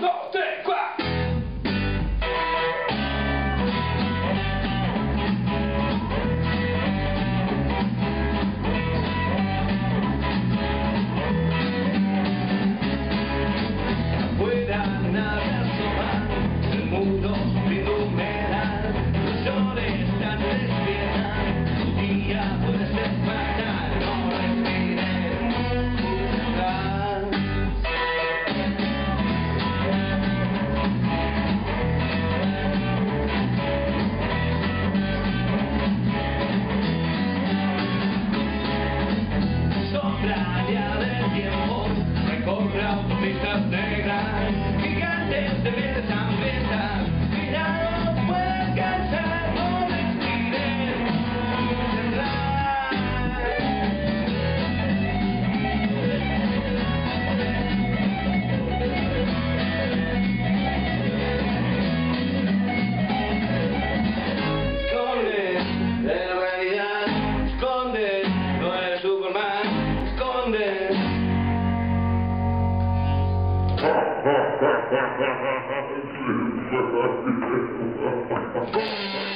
稍息 horas Thank you.